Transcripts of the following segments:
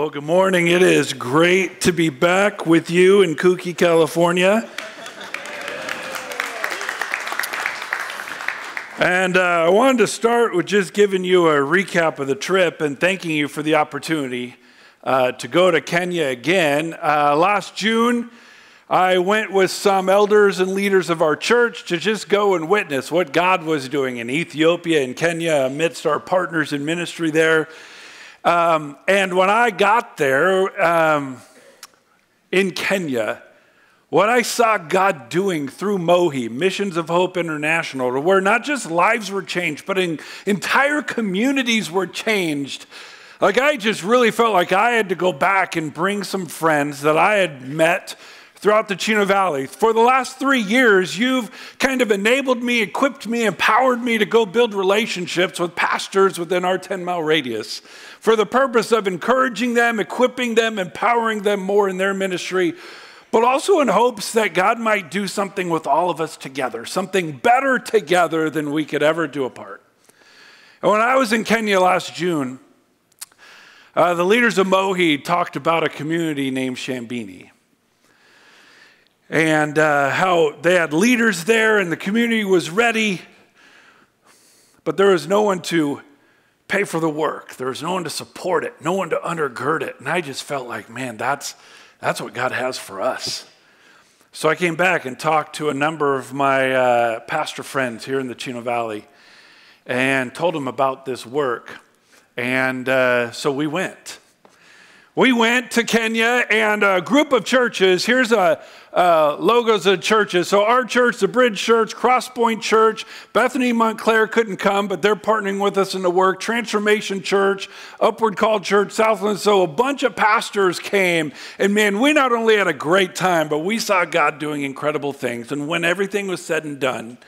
Well, good morning. It is great to be back with you in Kooky, California. And uh, I wanted to start with just giving you a recap of the trip and thanking you for the opportunity uh, to go to Kenya again. Uh, last June, I went with some elders and leaders of our church to just go and witness what God was doing in Ethiopia and Kenya amidst our partners in ministry there. Um, and when I got there um, in Kenya, what I saw God doing through Mohi, Missions of Hope International, where not just lives were changed, but entire communities were changed. Like I just really felt like I had to go back and bring some friends that I had met throughout the Chino Valley. For the last three years, you've kind of enabled me, equipped me, empowered me to go build relationships with pastors within our 10 mile radius for the purpose of encouraging them, equipping them, empowering them more in their ministry, but also in hopes that God might do something with all of us together, something better together than we could ever do apart. And when I was in Kenya last June, uh, the leaders of Mohi talked about a community named Shambini and uh, how they had leaders there and the community was ready, but there was no one to pay for the work. There was no one to support it, no one to undergird it. And I just felt like, man, that's, that's what God has for us. So I came back and talked to a number of my uh, pastor friends here in the Chino Valley and told them about this work. And uh, so we went. We went to Kenya and a group of churches. Here's a, logos of churches. So our church, the Bridge Church, Crosspoint Church, Bethany Montclair couldn't come, but they're partnering with us in the work. Transformation Church, Upward Call Church, Southland. So a bunch of pastors came, and man, we not only had a great time, but we saw God doing incredible things. And when everything was said and done,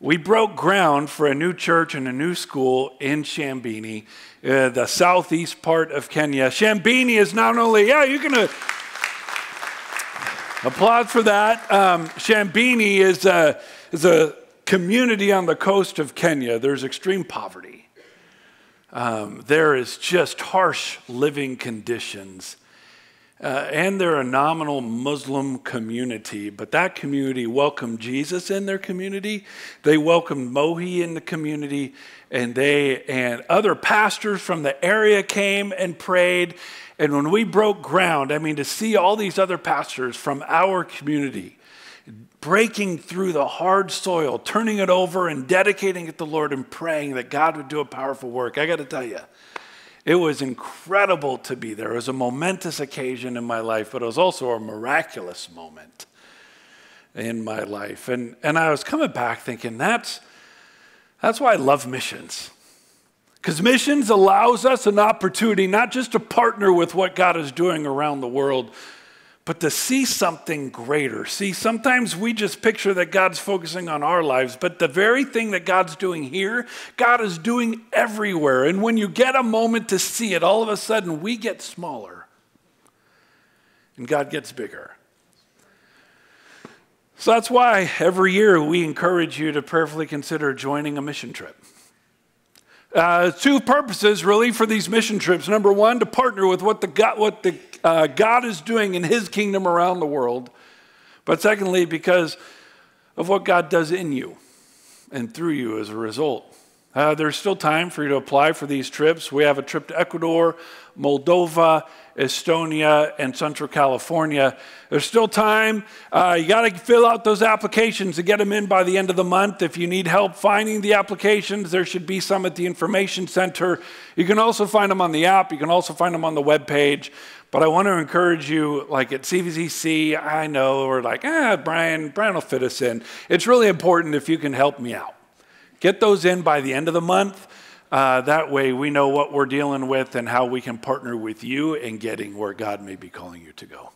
we broke ground for a new church and a new school in Shambini, uh, the southeast part of Kenya. Shambini is not only, yeah, you're going to Applaud for that. Um, Shambini is a, is a community on the coast of Kenya. There's extreme poverty. Um, there is just harsh living conditions. Uh, and they're a nominal Muslim community, but that community welcomed Jesus in their community. They welcomed Mohi in the community, and they and other pastors from the area came and prayed. And when we broke ground, I mean, to see all these other pastors from our community breaking through the hard soil, turning it over and dedicating it to the Lord and praying that God would do a powerful work, I got to tell you, it was incredible to be there. It was a momentous occasion in my life, but it was also a miraculous moment in my life. And, and I was coming back thinking, that's, that's why I love missions. Because missions allows us an opportunity not just to partner with what God is doing around the world, but to see something greater. See, sometimes we just picture that God's focusing on our lives, but the very thing that God's doing here, God is doing everywhere. And when you get a moment to see it, all of a sudden we get smaller and God gets bigger. So that's why every year we encourage you to prayerfully consider joining a mission trip. Uh, two purposes really for these mission trips. Number one, to partner with what the God, what the, uh, God is doing in His kingdom around the world. But secondly, because of what God does in you and through you as a result. Uh, there's still time for you to apply for these trips. We have a trip to Ecuador, Moldova, Estonia, and Central California. There's still time. Uh, you got to fill out those applications to get them in by the end of the month. If you need help finding the applications, there should be some at the Information Center. You can also find them on the app. You can also find them on the web page. But I want to encourage you, like at CVCC, I know we're like, ah, Brian, Brian will fit us in. It's really important if you can help me out. Get those in by the end of the month. Uh, that way, we know what we're dealing with and how we can partner with you in getting where God may be calling you to go.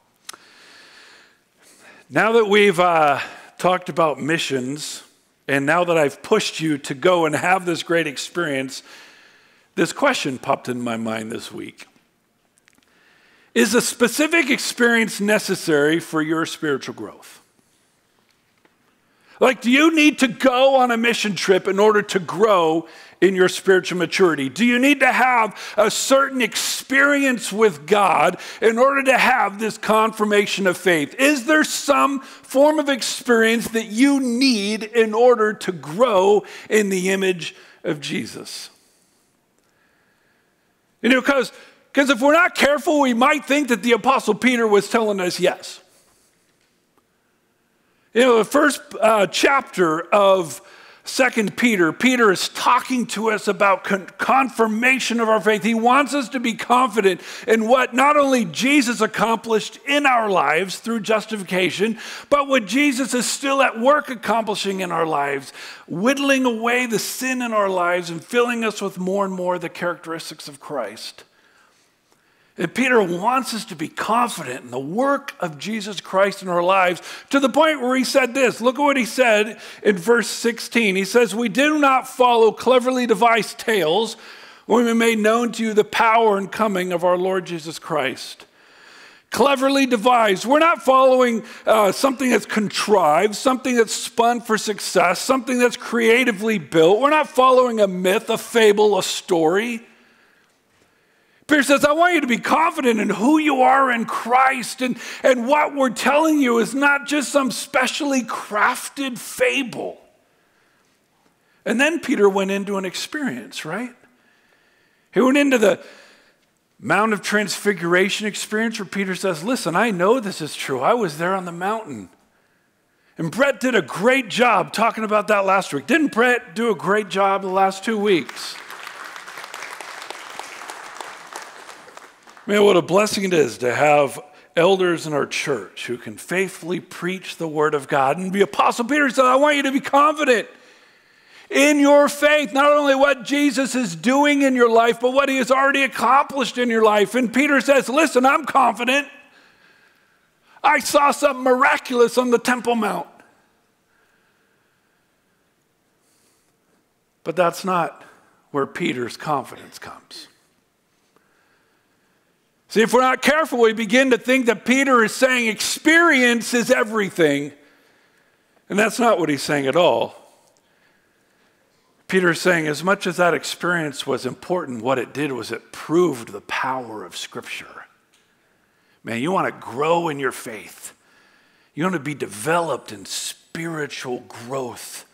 Now that we've uh, talked about missions, and now that I've pushed you to go and have this great experience, this question popped in my mind this week Is a specific experience necessary for your spiritual growth? Like, do you need to go on a mission trip in order to grow in your spiritual maturity? Do you need to have a certain experience with God in order to have this confirmation of faith? Is there some form of experience that you need in order to grow in the image of Jesus? You know, because if we're not careful, we might think that the Apostle Peter was telling us yes. You know, the first uh, chapter of Second Peter, Peter is talking to us about con- confirmation of our faith. He wants us to be confident in what not only Jesus accomplished in our lives through justification, but what Jesus is still at work accomplishing in our lives, whittling away the sin in our lives and filling us with more and more the characteristics of Christ. And Peter wants us to be confident in the work of Jesus Christ in our lives to the point where he said this. Look at what he said in verse 16. He says, We do not follow cleverly devised tales when we made known to you the power and coming of our Lord Jesus Christ. Cleverly devised. We're not following uh, something that's contrived, something that's spun for success, something that's creatively built. We're not following a myth, a fable, a story. Peter says, I want you to be confident in who you are in Christ. And, and what we're telling you is not just some specially crafted fable. And then Peter went into an experience, right? He went into the Mount of Transfiguration experience where Peter says, Listen, I know this is true. I was there on the mountain. And Brett did a great job talking about that last week. Didn't Brett do a great job the last two weeks? Man, what a blessing it is to have elders in our church who can faithfully preach the word of God. And the Apostle Peter said, I want you to be confident in your faith, not only what Jesus is doing in your life, but what he has already accomplished in your life. And Peter says, Listen, I'm confident. I saw something miraculous on the Temple Mount. But that's not where Peter's confidence comes. See, if we're not careful, we begin to think that Peter is saying experience is everything. And that's not what he's saying at all. Peter is saying, as much as that experience was important, what it did was it proved the power of Scripture. Man, you want to grow in your faith, you want to be developed in spiritual growth.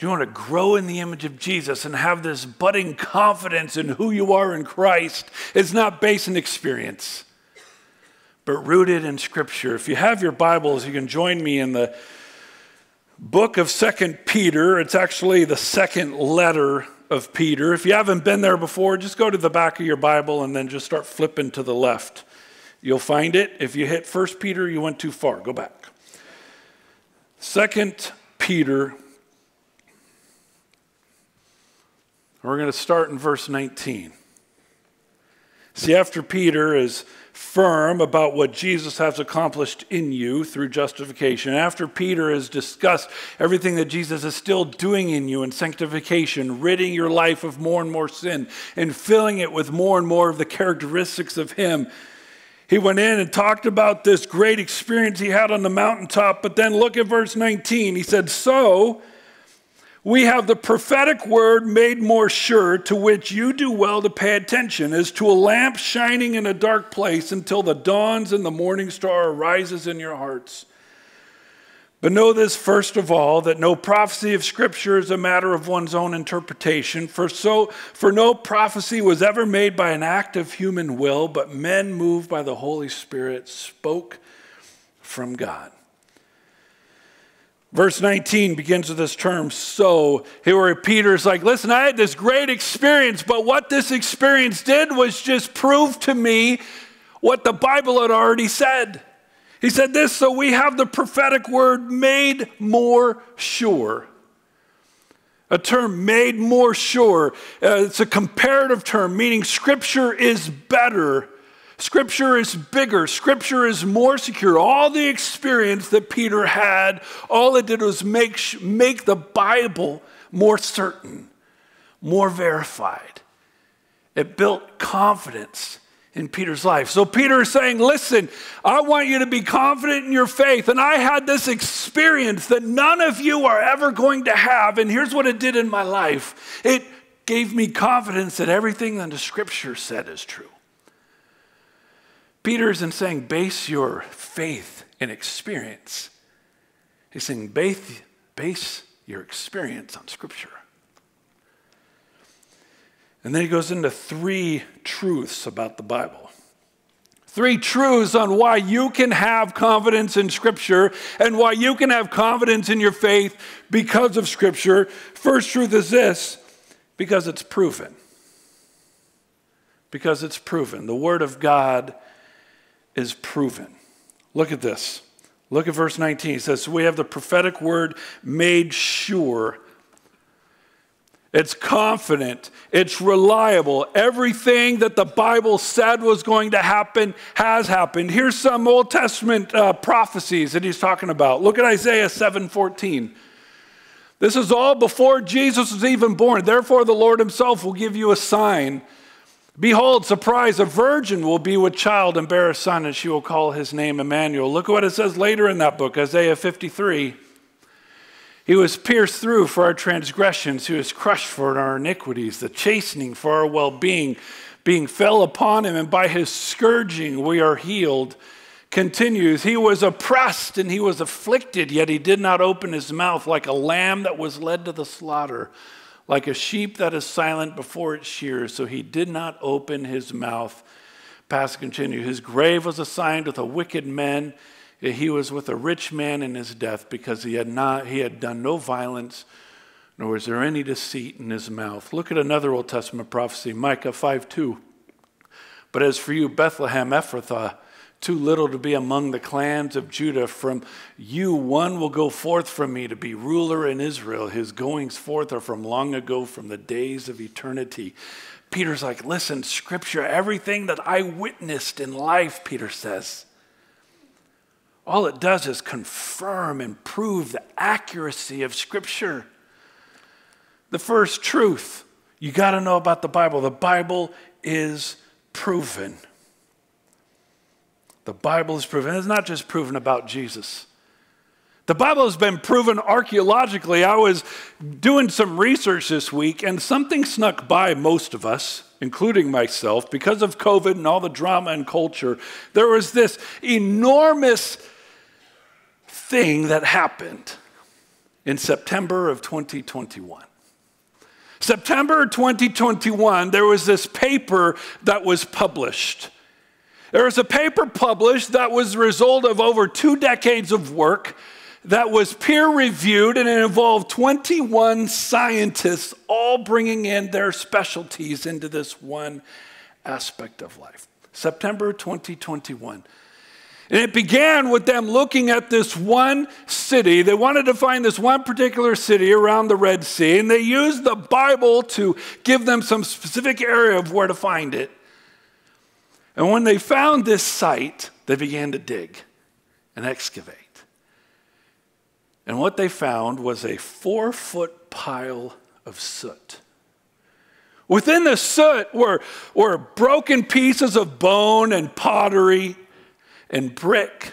You want to grow in the image of Jesus and have this budding confidence in who you are in Christ. It's not based in experience, but rooted in Scripture. If you have your Bibles, you can join me in the book of Second Peter. It's actually the second letter of Peter. If you haven't been there before, just go to the back of your Bible and then just start flipping to the left. You'll find it. If you hit First Peter, you went too far. Go back. Second Peter We're going to start in verse 19. See, after Peter is firm about what Jesus has accomplished in you through justification, after Peter has discussed everything that Jesus is still doing in you in sanctification, ridding your life of more and more sin and filling it with more and more of the characteristics of Him, he went in and talked about this great experience he had on the mountaintop. But then look at verse 19. He said, So, we have the prophetic word made more sure, to which you do well to pay attention, as to a lamp shining in a dark place until the dawns and the morning star arises in your hearts. But know this first of all that no prophecy of Scripture is a matter of one's own interpretation, for, so, for no prophecy was ever made by an act of human will, but men moved by the Holy Spirit spoke from God. Verse 19 begins with this term, so. Here where Peter's like, listen, I had this great experience, but what this experience did was just prove to me what the Bible had already said. He said this, so we have the prophetic word made more sure. A term made more sure. Uh, it's a comparative term, meaning scripture is better Scripture is bigger. Scripture is more secure. All the experience that Peter had, all it did was make, make the Bible more certain, more verified. It built confidence in Peter's life. So Peter is saying, Listen, I want you to be confident in your faith. And I had this experience that none of you are ever going to have. And here's what it did in my life it gave me confidence that everything that the scripture said is true. Peter isn't saying base your faith in experience. He's saying base, base your experience on scripture. And then he goes into three truths about the Bible. Three truths on why you can have confidence in Scripture and why you can have confidence in your faith because of Scripture. First truth is this because it's proven. Because it's proven. The Word of God is proven. Look at this. Look at verse 19. It says, so We have the prophetic word made sure it's confident. It's reliable. Everything that the Bible said was going to happen has happened. Here's some Old Testament uh, prophecies that he's talking about. Look at Isaiah 7:14. This is all before Jesus was even born. Therefore, the Lord himself will give you a sign. Behold, surprise, a virgin will be with child and bear a son, and she will call his name Emmanuel. Look at what it says later in that book, Isaiah 53. He was pierced through for our transgressions, he was crushed for our iniquities, the chastening for our well being, being fell upon him, and by his scourging we are healed. Continues, he was oppressed and he was afflicted, yet he did not open his mouth like a lamb that was led to the slaughter, like a sheep that is silent before its shears. So he did not open his mouth. Past continue. His grave was assigned with a wicked man. he was with a rich man in his death because he had, not, he had done no violence, nor was there any deceit in his mouth. Look at another Old Testament prophecy, Micah 5 2. But as for you, Bethlehem Ephrathah, too little to be among the clans of Judah, from you one will go forth from me to be ruler in Israel. His goings forth are from long ago, from the days of eternity. Peter's like, listen, scripture, everything that I witnessed in life, Peter says all it does is confirm and prove the accuracy of Scripture. The first truth you got to know about the Bible the Bible is proven. The Bible is proven. It's not just proven about Jesus. The Bible has been proven archaeologically. I was doing some research this week, and something snuck by most of us, including myself, because of COVID and all the drama and culture. There was this enormous thing that happened in September of 2021. September 2021, there was this paper that was published. There was a paper published that was the result of over two decades of work that was peer reviewed and it involved 21 scientists all bringing in their specialties into this one aspect of life. September 2021. And it began with them looking at this one city. They wanted to find this one particular city around the Red Sea, and they used the Bible to give them some specific area of where to find it. And when they found this site, they began to dig and excavate. And what they found was a four foot pile of soot. Within the soot were, were broken pieces of bone and pottery and brick.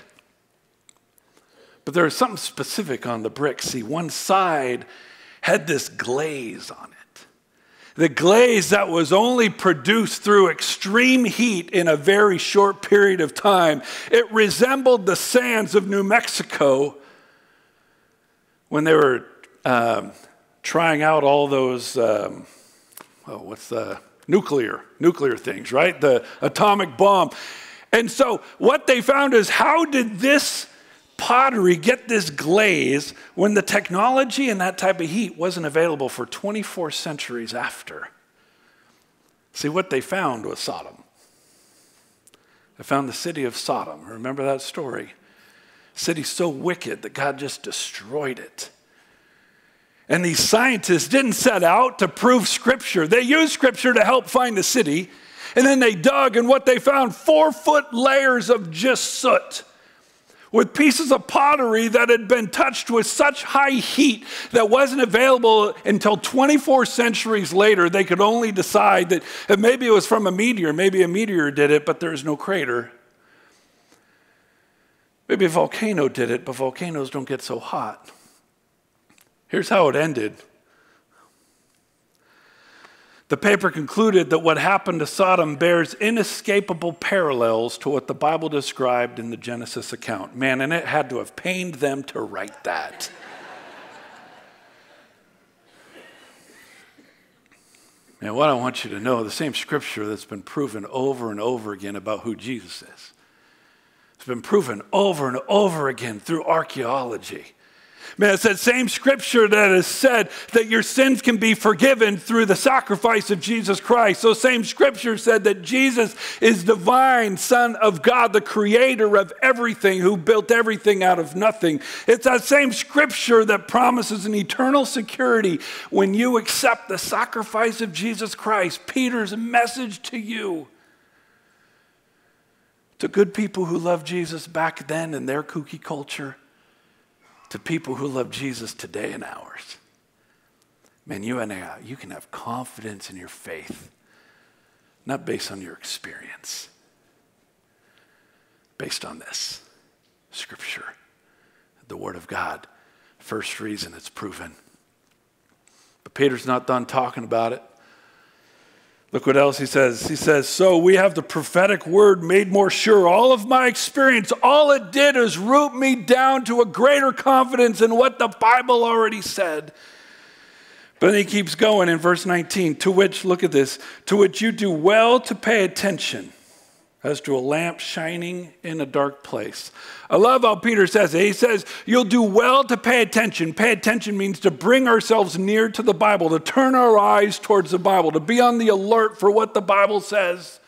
But there was something specific on the brick. See, one side had this glaze on it. The glaze that was only produced through extreme heat in a very short period of time. It resembled the sands of New Mexico when they were um, trying out all those, um, oh, what's the nuclear, nuclear things, right? The atomic bomb. And so what they found is how did this pottery get this glaze when the technology and that type of heat wasn't available for 24 centuries after? See, what they found was Sodom. They found the city of Sodom. Remember that story? City so wicked that God just destroyed it. And these scientists didn't set out to prove Scripture. They used Scripture to help find the city, and then they dug, and what they found four foot layers of just soot. With pieces of pottery that had been touched with such high heat that wasn't available until 24 centuries later. They could only decide that maybe it was from a meteor, maybe a meteor did it, but there's no crater. Maybe a volcano did it, but volcanoes don't get so hot. Here's how it ended. The paper concluded that what happened to Sodom bears inescapable parallels to what the Bible described in the Genesis account. Man, and it had to have pained them to write that. And what I want you to know the same scripture that's been proven over and over again about who Jesus is. It's been proven over and over again through archaeology. Man, it's that same scripture that has said that your sins can be forgiven through the sacrifice of Jesus Christ. So, same scripture said that Jesus is divine, Son of God, the creator of everything, who built everything out of nothing. It's that same scripture that promises an eternal security when you accept the sacrifice of Jesus Christ. Peter's message to you to good people who loved Jesus back then in their kooky culture to people who love Jesus today and ours. Man, you and I, you can have confidence in your faith, not based on your experience, based on this scripture, the Word of God. First reason it's proven. But Peter's not done talking about it. Look what else he says. He says, So we have the prophetic word made more sure. All of my experience, all it did is root me down to a greater confidence in what the Bible already said. But then he keeps going in verse 19, to which, look at this, to which you do well to pay attention as to a lamp shining in a dark place. I love how Peter says it. He says, You'll do well to pay attention. Pay attention means to bring ourselves near to the Bible, to turn our eyes towards the Bible, to be on the alert for what the Bible says.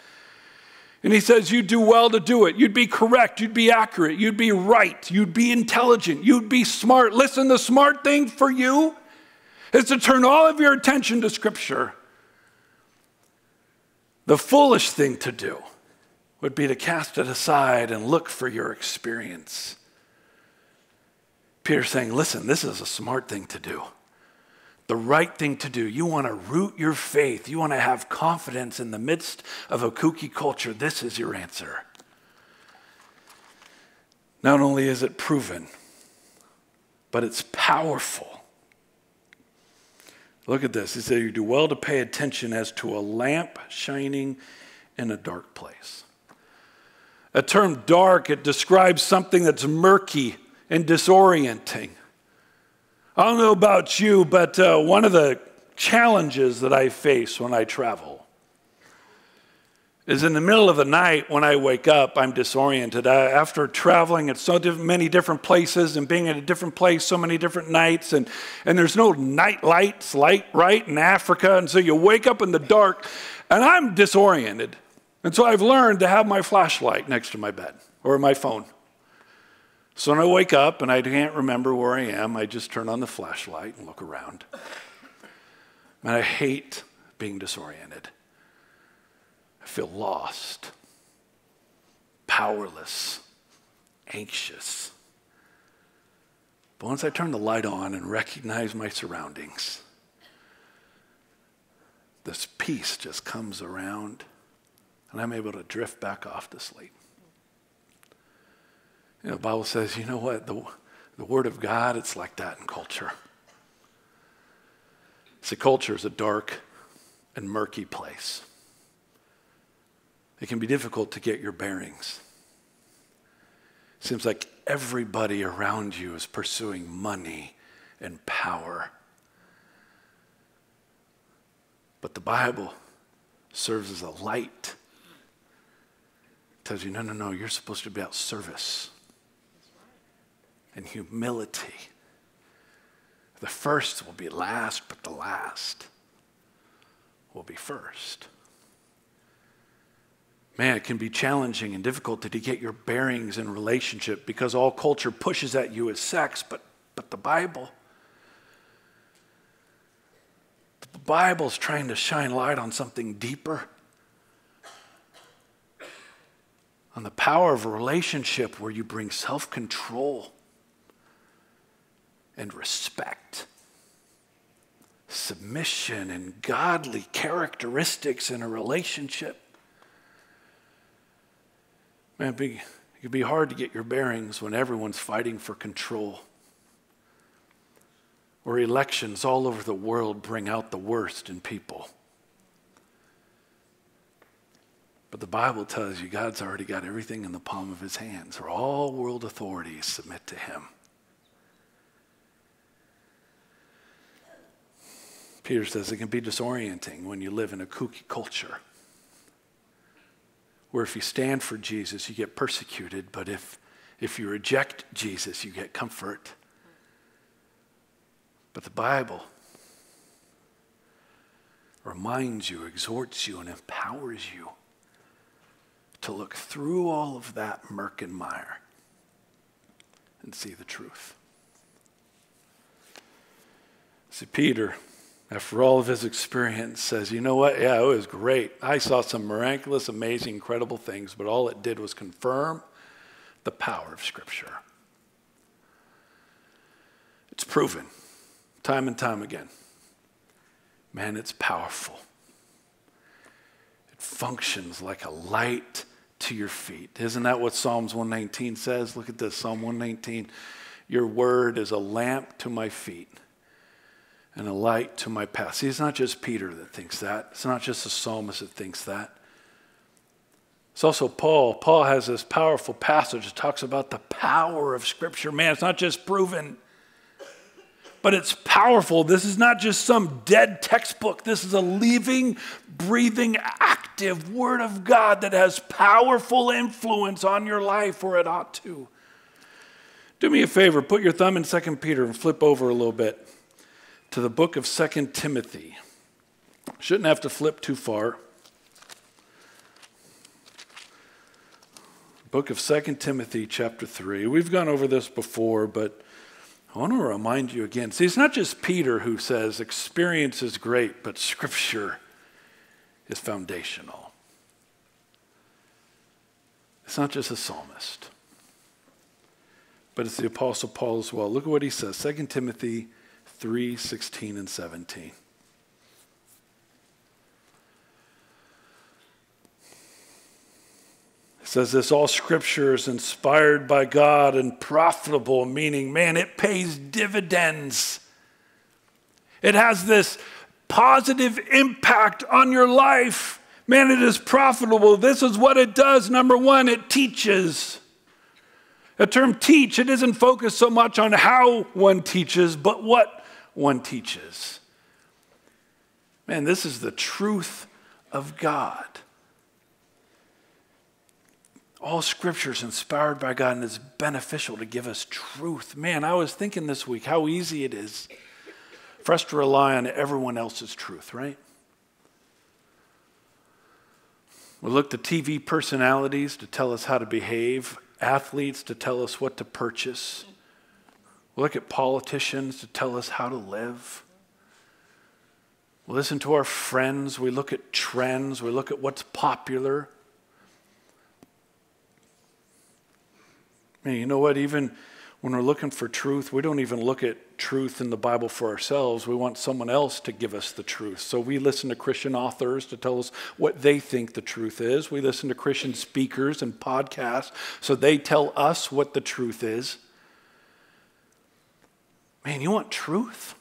And he says, You'd do well to do it. You'd be correct. You'd be accurate. You'd be right. You'd be intelligent. You'd be smart. Listen, the smart thing for you is to turn all of your attention to Scripture. The foolish thing to do would be to cast it aside and look for your experience. Peter's saying, listen, this is a smart thing to do. The right thing to do. You want to root your faith. You want to have confidence in the midst of a kooky culture. This is your answer. Not only is it proven, but it's powerful. Look at this. He said, You do well to pay attention as to a lamp shining in a dark place. A term dark, it describes something that's murky and disorienting. I don't know about you, but uh, one of the challenges that I face when I travel is in the middle of the night when I wake up, I'm disoriented. I, after traveling at so diff- many different places and being at a different place so many different nights, and, and there's no night lights, light, right, in Africa. And so you wake up in the dark, and I'm disoriented. And so I've learned to have my flashlight next to my bed or my phone. So when I wake up and I can't remember where I am, I just turn on the flashlight and look around. And I hate being disoriented. I feel lost, powerless, anxious. But once I turn the light on and recognize my surroundings, this peace just comes around and I'm able to drift back off to sleep. You know, the Bible says, you know what? The, the Word of God, it's like that in culture. See, culture is a dark and murky place. It can be difficult to get your bearings. It seems like everybody around you is pursuing money and power. But the Bible serves as a light tells you, no, no, no, you're supposed to be about service and humility. The first will be last, but the last will be first. Man, it can be challenging and difficult to get your bearings in relationship because all culture pushes at you as sex, but, but the Bible, the Bible's trying to shine light on something deeper on the power of a relationship where you bring self control and respect, submission, and godly characteristics in a relationship. Man, be, it can be hard to get your bearings when everyone's fighting for control. Or elections all over the world bring out the worst in people. But the Bible tells you God's already got everything in the palm of his hands, or all world authorities submit to him. Peter says it can be disorienting when you live in a kooky culture where if you stand for Jesus, you get persecuted, but if, if you reject Jesus, you get comfort. But the Bible reminds you, exhorts you, and empowers you to look through all of that murk and mire and see the truth. See, Peter, after all of his experience, says, You know what? Yeah, it was great. I saw some miraculous, amazing, incredible things, but all it did was confirm the power of Scripture. It's proven time and time again. Man, it's powerful. It functions like a light to your feet. Isn't that what Psalms 119 says? Look at this Psalm 119. Your word is a lamp to my feet and a light to my path. See, it's not just Peter that thinks that, it's not just the psalmist that thinks that. It's also Paul. Paul has this powerful passage that talks about the power of Scripture. Man, it's not just proven, but it's powerful. This is not just some dead textbook. This is a living, breathing, active Word of God that has powerful influence on your life, or it ought to. Do me a favor, put your thumb in 2 Peter and flip over a little bit to the book of 2 Timothy. Shouldn't have to flip too far. Book of 2 Timothy, chapter 3. We've gone over this before, but I want to remind you again. See, it's not just Peter who says experience is great, but Scripture is foundational. It's not just a psalmist, but it's the Apostle Paul as well. Look at what he says 2 Timothy 3 16 and 17. Says this all scripture is inspired by God and profitable, meaning, man, it pays dividends. It has this positive impact on your life. Man, it is profitable. This is what it does. Number one, it teaches. The term teach, it isn't focused so much on how one teaches, but what one teaches. Man, this is the truth of God. All scripture is inspired by God and is beneficial to give us truth. Man, I was thinking this week how easy it is for us to rely on everyone else's truth, right? We look to TV personalities to tell us how to behave, athletes to tell us what to purchase. We look at politicians to tell us how to live. We listen to our friends. We look at trends. We look at what's popular. You know what? Even when we're looking for truth, we don't even look at truth in the Bible for ourselves. We want someone else to give us the truth. So we listen to Christian authors to tell us what they think the truth is. We listen to Christian speakers and podcasts so they tell us what the truth is. Man, you want truth?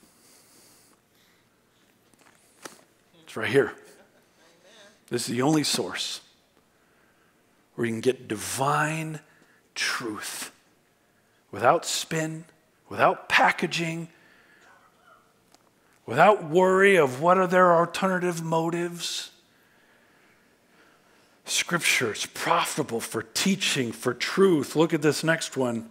It's right here. This is the only source where you can get divine truth without spin, without packaging, without worry of what are their alternative motives. Scripture is profitable for teaching, for truth. Look at this next one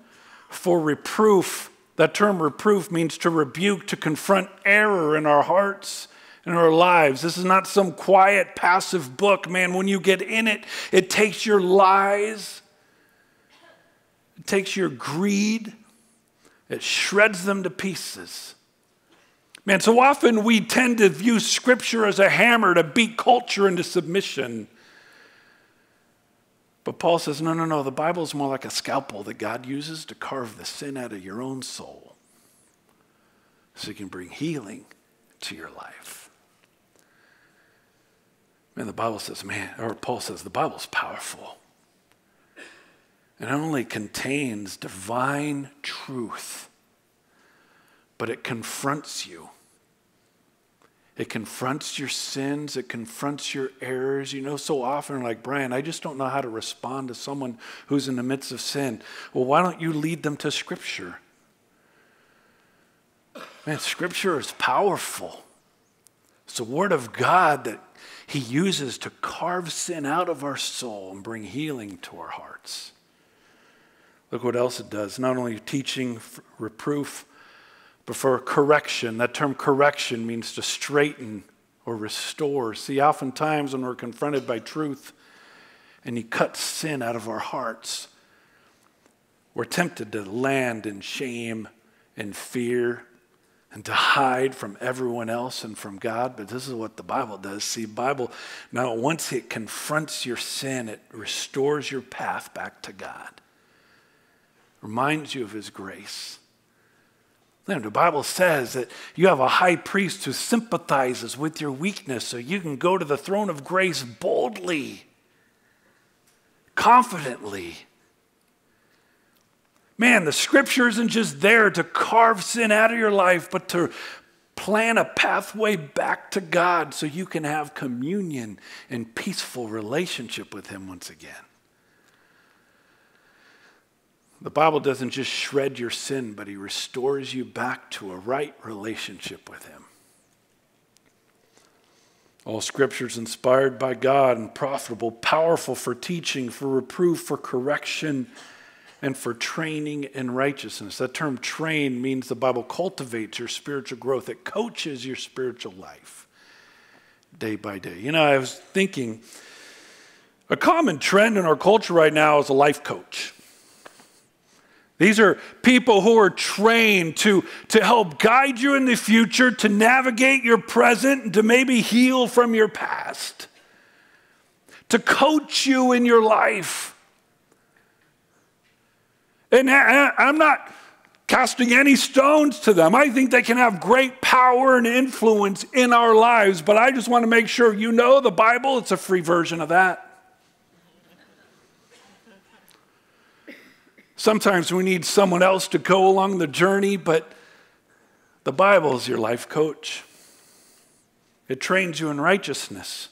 for reproof. That term reproof means to rebuke, to confront error in our hearts in our lives. This is not some quiet, passive book, man. When you get in it, it takes your lies it takes your greed, it shreds them to pieces. Man, so often we tend to view Scripture as a hammer to beat culture into submission. But Paul says, no, no, no, the Bible is more like a scalpel that God uses to carve the sin out of your own soul so you can bring healing to your life. Man, the Bible says, man, or Paul says, the Bible's powerful. It only contains divine truth, but it confronts you it confronts your sins, it confronts your errors. You know, so often, like Brian, I just don't know how to respond to someone who's in the midst of sin. Well, why don't you lead them to Scripture? Man, Scripture is powerful. It's the Word of God that He uses to carve sin out of our soul and bring healing to our hearts. Look what else it does. Not only teaching, reproof, but for correction. That term correction means to straighten or restore. See, oftentimes when we're confronted by truth and He cuts sin out of our hearts, we're tempted to land in shame and fear and to hide from everyone else and from God. But this is what the Bible does. See, Bible, now once it confronts your sin, it restores your path back to God, reminds you of His grace the Bible says that you have a high priest who sympathizes with your weakness so you can go to the throne of grace boldly, confidently. Man, the scripture isn't just there to carve sin out of your life, but to plan a pathway back to God so you can have communion and peaceful relationship with Him once again. The Bible doesn't just shred your sin, but He restores you back to a right relationship with Him. All scripture is inspired by God and profitable, powerful for teaching, for reproof, for correction, and for training in righteousness. That term train means the Bible cultivates your spiritual growth, it coaches your spiritual life day by day. You know, I was thinking a common trend in our culture right now is a life coach. These are people who are trained to, to help guide you in the future, to navigate your present, and to maybe heal from your past, to coach you in your life. And I'm not casting any stones to them. I think they can have great power and influence in our lives, but I just want to make sure you know the Bible, it's a free version of that. Sometimes we need someone else to go along the journey, but the Bible is your life coach. It trains you in righteousness.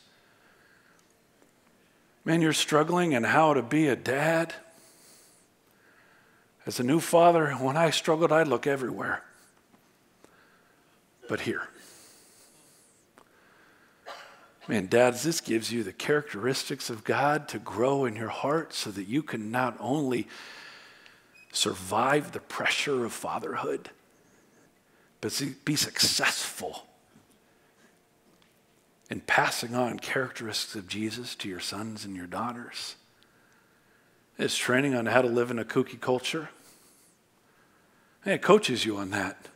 Man, you're struggling in how to be a dad. As a new father, when I struggled, I'd look everywhere. But here. Man, dads, this gives you the characteristics of God to grow in your heart so that you can not only survive the pressure of fatherhood, but be successful in passing on characteristics of Jesus to your sons and your daughters. It's training on how to live in a kooky culture. And it coaches you on that.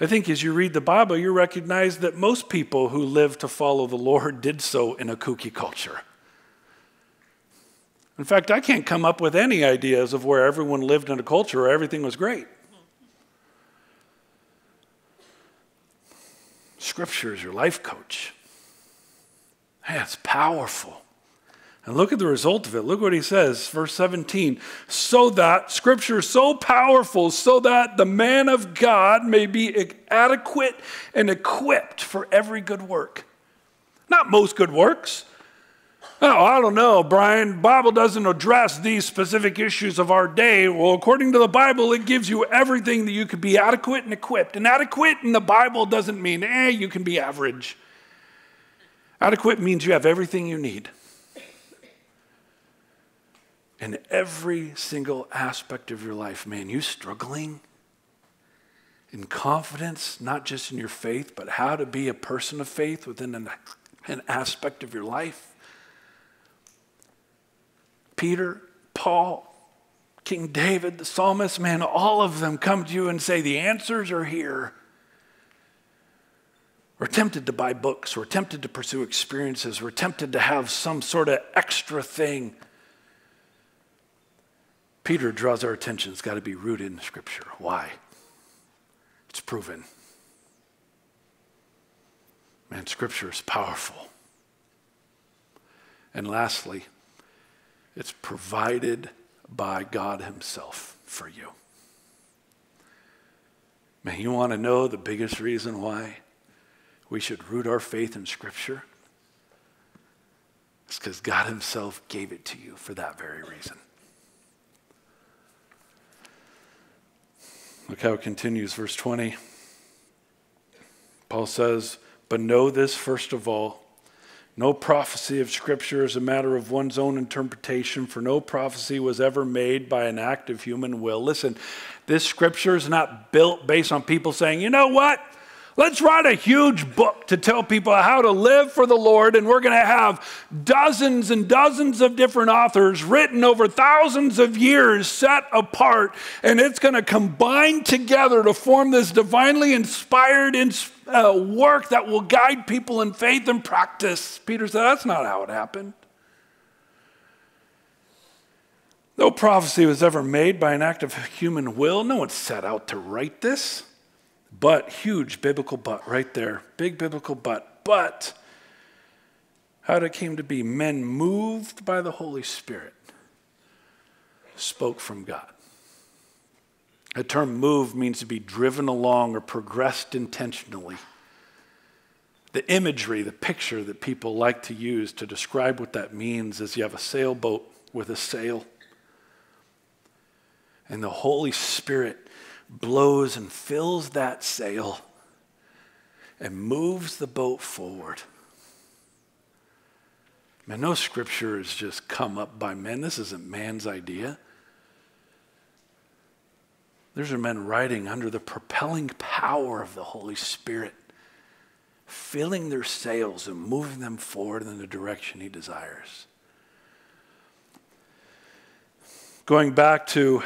I think as you read the Bible, you recognize that most people who lived to follow the Lord did so in a kooky culture. In fact, I can't come up with any ideas of where everyone lived in a culture where everything was great. Scripture is your life coach. It's powerful. And look at the result of it. Look what he says, verse 17. So that, Scripture is so powerful, so that the man of God may be adequate and equipped for every good work. Not most good works, Oh, I don't know, Brian. Bible doesn't address these specific issues of our day. Well, according to the Bible, it gives you everything that you could be adequate and equipped. And adequate in the Bible doesn't mean, eh, you can be average. Adequate means you have everything you need. In every single aspect of your life, man, you struggling in confidence, not just in your faith, but how to be a person of faith within an, an aspect of your life Peter, Paul, King David, the psalmist, man, all of them come to you and say, The answers are here. We're tempted to buy books, we're tempted to pursue experiences, we're tempted to have some sort of extra thing. Peter draws our attention. It's got to be rooted in Scripture. Why? It's proven. Man, Scripture is powerful. And lastly, it's provided by God Himself for you. Man, you want to know the biggest reason why we should root our faith in Scripture? It's because God Himself gave it to you for that very reason. Look how it continues, verse 20. Paul says, But know this first of all no prophecy of Scripture is a matter of one's own interpretation, for no prophecy was ever made by an act of human will. Listen, this Scripture is not built based on people saying, you know what? Let's write a huge book to tell people how to live for the Lord, and we're going to have dozens and dozens of different authors written over thousands of years set apart, and it's going to combine together to form this divinely inspired uh, work that will guide people in faith and practice. Peter said, That's not how it happened. No prophecy was ever made by an act of human will. No one set out to write this. But, huge biblical but right there. Big biblical but. But, how it came to be men moved by the Holy Spirit spoke from God. The term move means to be driven along or progressed intentionally. The imagery, the picture that people like to use to describe what that means is you have a sailboat with a sail, and the Holy Spirit blows and fills that sail and moves the boat forward. Man, no scripture has just come up by men. This isn't man's idea. These are men writing under the propelling power of the Holy Spirit, filling their sails and moving them forward in the direction He desires. Going back to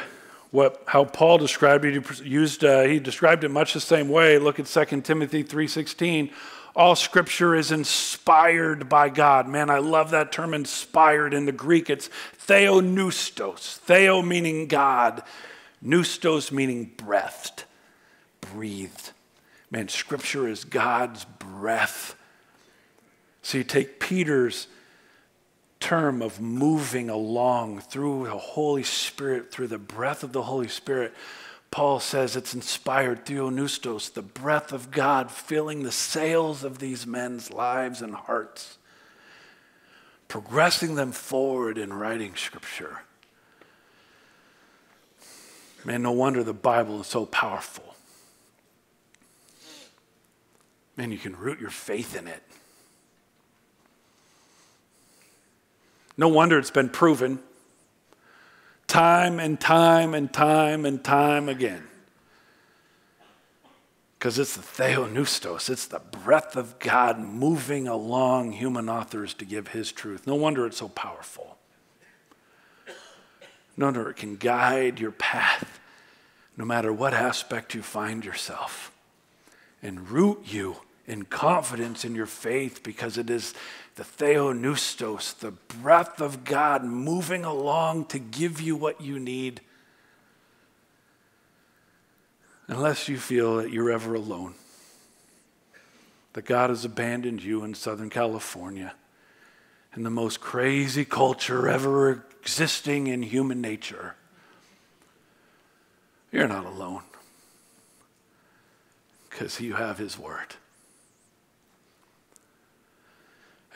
what, how Paul described it. He used uh, he described it much the same way. Look at 2 Timothy 3:16. All scripture is inspired by God. Man, I love that term inspired in the Greek. It's theopneustos. Theo meaning God, pneustos meaning breathed, breathed. Man, scripture is God's breath. So you take Peter's term of moving along through the Holy Spirit, through the breath of the Holy Spirit. Paul says it's inspired theopneustos, the breath of God filling the sails of these men's lives and hearts, progressing them forward in writing scripture. Man, no wonder the Bible is so powerful. Man, you can root your faith in it. No wonder it's been proven time and time and time and time again. Because it's the theopneustos, it's the breath of God moving along human authors to give his truth. No wonder it's so powerful. No wonder it can guide your path no matter what aspect you find yourself and root you in confidence in your faith because it is the theopneustos, the breath of God moving along to give you what you need. Unless you feel that you're ever alone, that God has abandoned you in Southern California in the most crazy culture ever existing in human nature. You're not alone because you have His Word.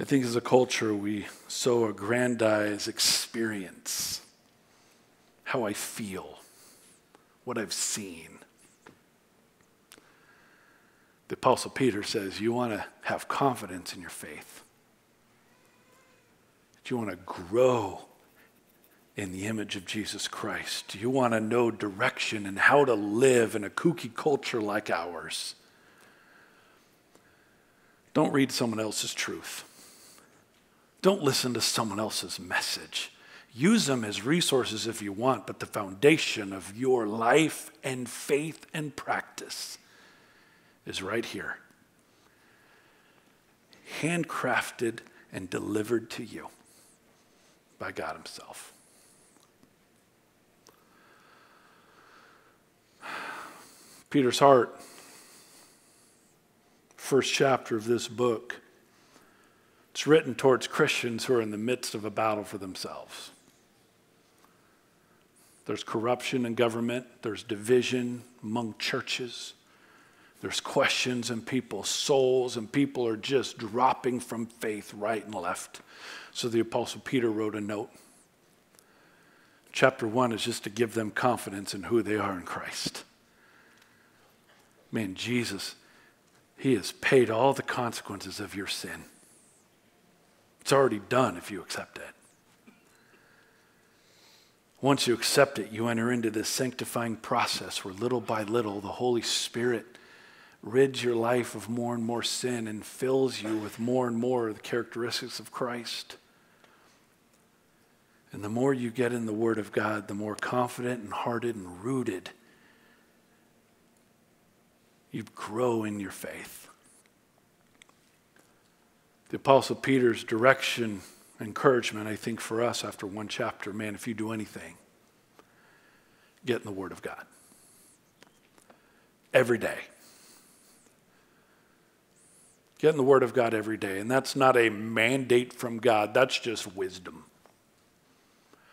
I think as a culture, we so aggrandize experience, how I feel, what I've seen. The Apostle Peter says, You want to have confidence in your faith, Do you want to grow in the image of Jesus Christ. Do you want to know direction and how to live in a kooky culture like ours? Don't read someone else's truth. Don't listen to someone else's message. Use them as resources if you want, but the foundation of your life and faith and practice is right here. Handcrafted and delivered to you by God Himself. Peter's heart, first chapter of this book, it's written towards Christians who are in the midst of a battle for themselves. There's corruption in government, there's division among churches, there's questions in people's souls, and people are just dropping from faith right and left. So the Apostle Peter wrote a note. Chapter one is just to give them confidence in who they are in Christ. Man, Jesus, He has paid all the consequences of your sin. It's already done if you accept it. Once you accept it, you enter into this sanctifying process where little by little the Holy Spirit rids your life of more and more sin and fills you with more and more of the characteristics of Christ. And the more you get in the Word of God, the more confident and hearted and rooted you grow in your faith. The Apostle Peter's direction encouragement, I think, for us after one chapter man, if you do anything, get in the Word of God. Every day. Get in the Word of God every day. And that's not a mandate from God, that's just wisdom.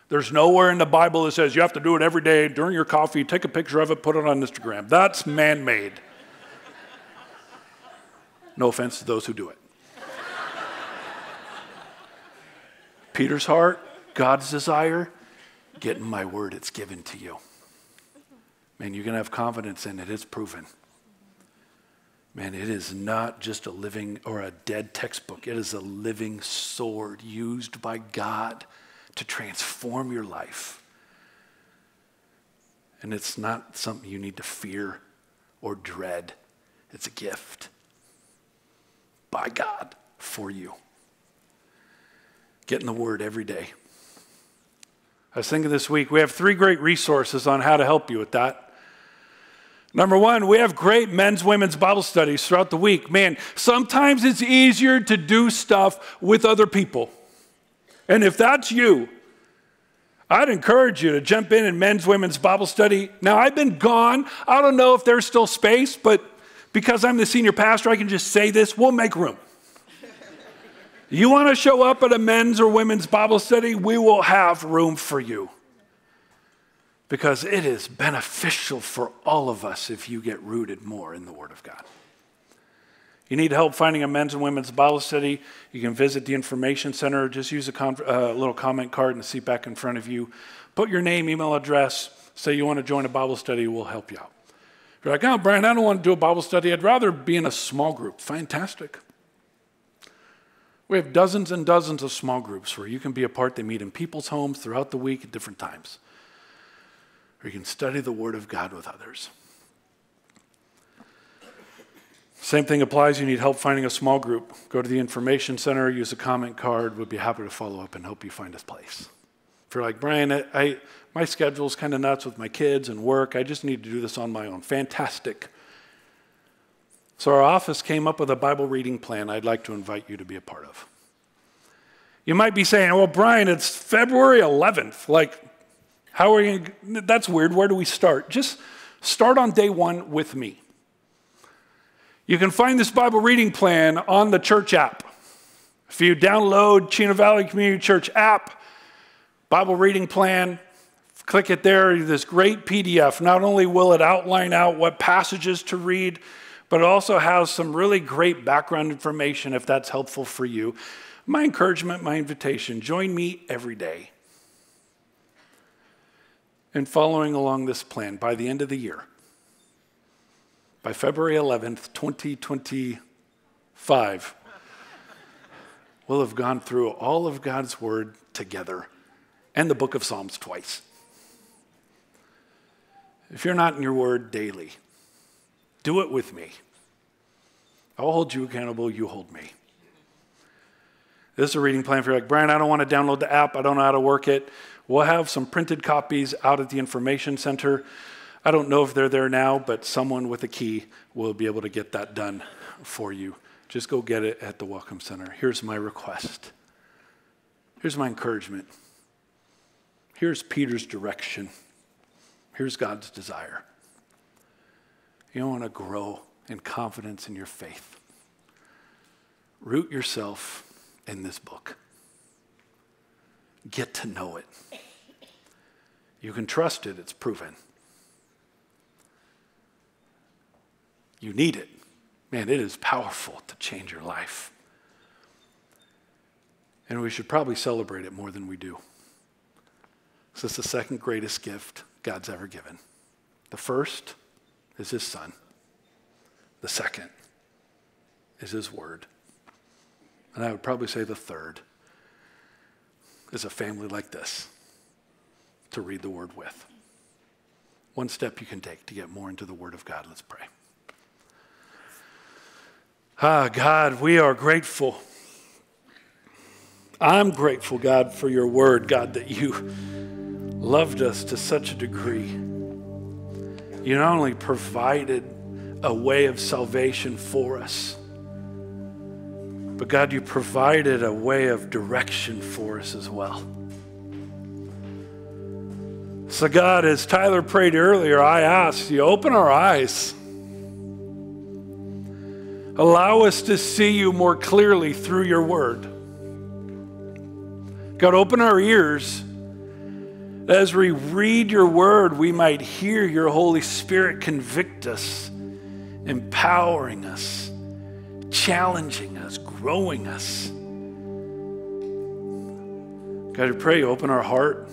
There's nowhere in the Bible that says you have to do it every day during your coffee, take a picture of it, put it on Instagram. That's man made. No offense to those who do it. Peter's heart, God's desire, get in my word, it's given to you. Man, you're going to have confidence in it, it's proven. Man, it is not just a living or a dead textbook, it is a living sword used by God to transform your life. And it's not something you need to fear or dread, it's a gift by God for you. Get in the Word every day. I was thinking this week, we have three great resources on how to help you with that. Number one, we have great men's, women's Bible studies throughout the week. Man, sometimes it's easier to do stuff with other people. And if that's you, I'd encourage you to jump in in men's, women's Bible study. Now, I've been gone. I don't know if there's still space, but because I'm the senior pastor, I can just say this we'll make room. You want to show up at a men's or women's Bible study? We will have room for you. Because it is beneficial for all of us if you get rooted more in the Word of God. You need help finding a men's and women's Bible study? You can visit the Information Center. Just use a uh, little comment card in the seat back in front of you. Put your name, email address, say you want to join a Bible study, we'll help you out. You're like, oh, Brian, I don't want to do a Bible study. I'd rather be in a small group. Fantastic. We have dozens and dozens of small groups where you can be a part. They meet in people's homes throughout the week at different times. Or you can study the Word of God with others. Same thing applies. You need help finding a small group. Go to the information center, use a comment card. We'd be happy to follow up and help you find a place. If you're like, Brian, I, I my schedule's kind of nuts with my kids and work, I just need to do this on my own. Fantastic. So, our office came up with a Bible reading plan I'd like to invite you to be a part of. You might be saying, well, Brian, it's February 11th. Like, how are you? That's weird. Where do we start? Just start on day one with me. You can find this Bible reading plan on the church app. If you download Chino Valley Community Church app, Bible reading plan, click it there, this great PDF. Not only will it outline out what passages to read, but it also has some really great background information if that's helpful for you. My encouragement, my invitation join me every day in following along this plan by the end of the year. By February 11th, 2025, we'll have gone through all of God's Word together and the book of Psalms twice. If you're not in your Word daily, do it with me. I'll hold you accountable, you hold me. This is a reading plan for you. Like, Brian, I don't want to download the app, I don't know how to work it. We'll have some printed copies out at the information center. I don't know if they're there now, but someone with a key will be able to get that done for you. Just go get it at the Welcome Center. Here's my request. Here's my encouragement. Here's Peter's direction. Here's God's desire. You want to grow in confidence in your faith. Root yourself in this book. Get to know it. You can trust it, it's proven. You need it. Man, it is powerful to change your life. And we should probably celebrate it more than we do. So it's the second greatest gift God's ever given. The first is His Son, the second is His Word. And I would probably say the third is a family like this to read the Word with. One step you can take to get more into the Word of God. Let's pray. Ah, God, we are grateful. I'm grateful, God, for your word, God, that you loved us to such a degree. You not only provided a way of salvation for us, but God, you provided a way of direction for us as well. So, God, as Tyler prayed earlier, I ask you, open our eyes Allow us to see you more clearly through your word. God, open our ears. As we read your word, we might hear your Holy Spirit convict us, empowering us, challenging us, growing us. God, I pray, open our heart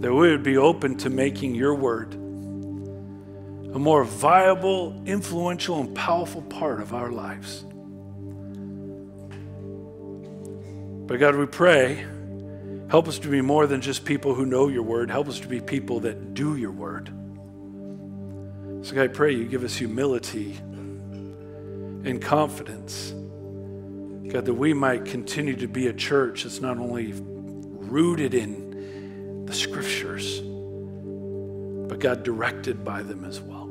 that we would be open to making your word a more viable, influential, and powerful part of our lives. But God, we pray, help us to be more than just people who know your word. Help us to be people that do your word. So, God, I pray you give us humility and confidence. God, that we might continue to be a church that's not only rooted in the scriptures, but God, directed by them as well.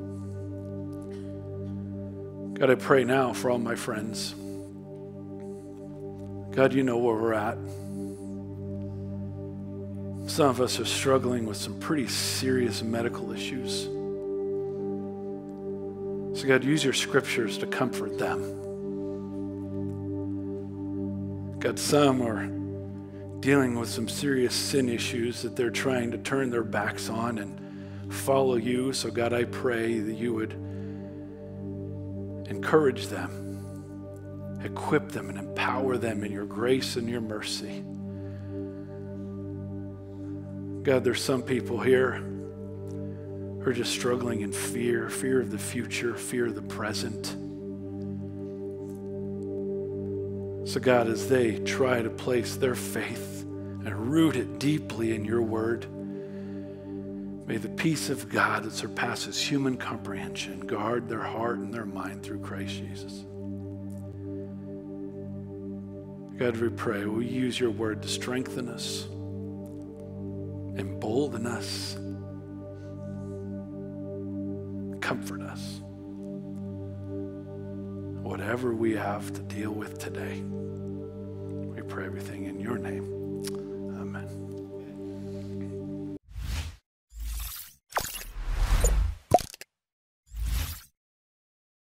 God, I pray now for all my friends. God, you know where we're at. Some of us are struggling with some pretty serious medical issues. So, God, use your scriptures to comfort them. God, some are dealing with some serious sin issues that they're trying to turn their backs on and follow you. So, God, I pray that you would encourage them, equip them, and empower them in your grace and your mercy. God, there's some people here who are just struggling in fear fear of the future, fear of the present. So, God, as they try to place their faith and root it deeply in your word, May the peace of God that surpasses human comprehension guard their heart and their mind through Christ Jesus. God, we pray, will you use your word to strengthen us, embolden us, comfort us. Whatever we have to deal with today, we pray everything in your name.